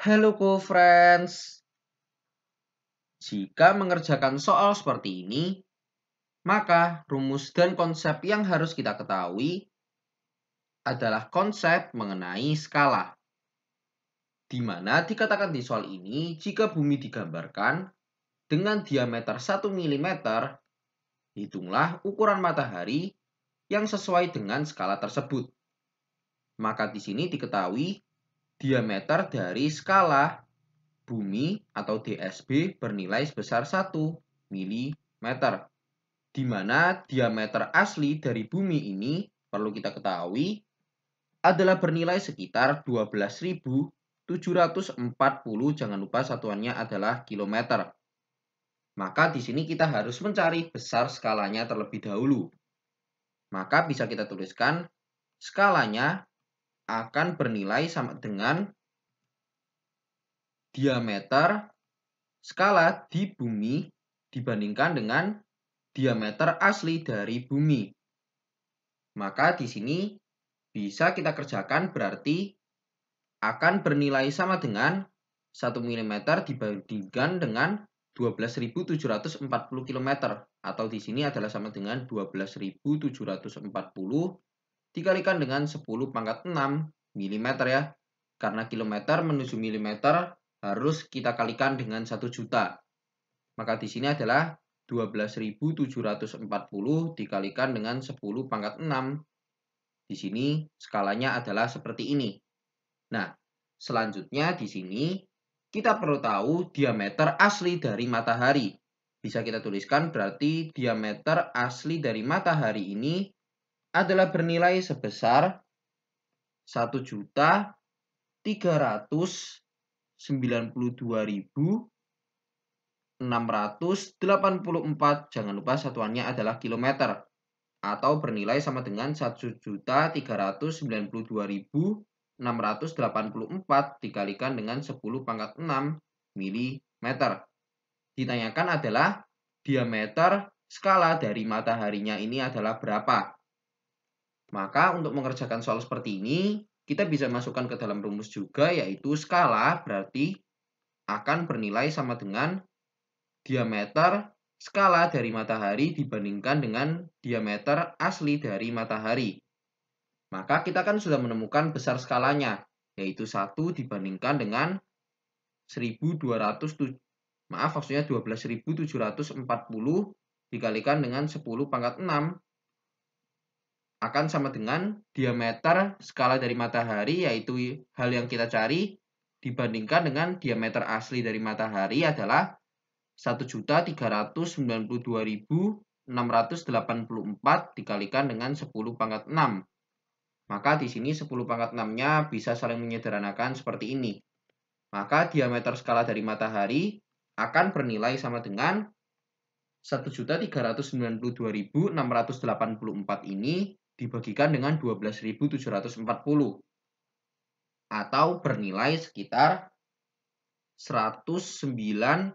Hello co-friends. Jika mengerjakan soal seperti ini, maka rumus dan konsep yang harus kita ketahui adalah konsep mengenai skala. Di mana dikatakan di soal ini, jika bumi digambarkan dengan diameter 1 mm, hitunglah ukuran matahari yang sesuai dengan skala tersebut. Maka di sini diketahui diameter dari skala bumi atau DSB bernilai sebesar 1 mm. Di mana diameter asli dari bumi ini perlu kita ketahui adalah bernilai sekitar 12.740. Jangan lupa satuannya adalah kilometer. Maka di sini kita harus mencari besar skalanya terlebih dahulu. Maka bisa kita tuliskan skalanya akan bernilai sama dengan diameter skala di bumi dibandingkan dengan diameter asli dari bumi. Maka di sini bisa kita kerjakan berarti akan bernilai sama dengan 1 mm dibandingkan dengan 12.740 km atau di sini adalah sama dengan 12.740 dikalikan dengan 10 pangkat 6 mm ya. Karena kilometer menuju milimeter harus kita kalikan dengan 1 juta. Maka di sini adalah 12.740 dikalikan dengan 10 pangkat 6. Di sini skalanya adalah seperti ini. Nah, selanjutnya di sini kita perlu tahu diameter asli dari matahari. Bisa kita tuliskan berarti diameter asli dari matahari ini adalah bernilai sebesar 1.392.684 jangan lupa satuannya adalah kilometer atau bernilai sama dengan 1.392.684 dikalikan dengan 10 pangkat 6 mm. Ditanyakan adalah diameter skala dari mataharinya ini adalah berapa? Maka untuk mengerjakan soal seperti ini, kita bisa masukkan ke dalam rumus juga, yaitu skala berarti akan bernilai sama dengan diameter skala dari matahari dibandingkan dengan diameter asli dari matahari. Maka kita kan sudah menemukan besar skalanya, yaitu 1 dibandingkan dengan 1200 maaf maksudnya 12.740 dikalikan dengan 10 pangkat 6 akan sama dengan diameter skala dari matahari yaitu hal yang kita cari dibandingkan dengan diameter asli dari matahari adalah 1.392.684 dikalikan dengan 10 pangkat 6. Maka di sini 10 pangkat 6-nya bisa saling menyederhanakan seperti ini. Maka diameter skala dari matahari akan bernilai sama dengan 1.392.684 ini dibagikan dengan 12.740 atau bernilai sekitar 109,32.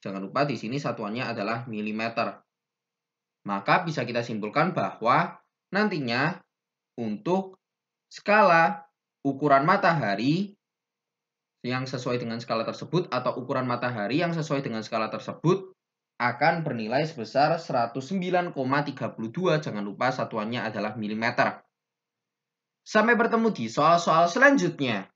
Jangan lupa di sini satuannya adalah milimeter. Maka bisa kita simpulkan bahwa nantinya untuk skala ukuran matahari yang sesuai dengan skala tersebut atau ukuran matahari yang sesuai dengan skala tersebut akan bernilai sebesar 109,32. Jangan lupa satuannya adalah milimeter. Sampai bertemu di soal-soal selanjutnya.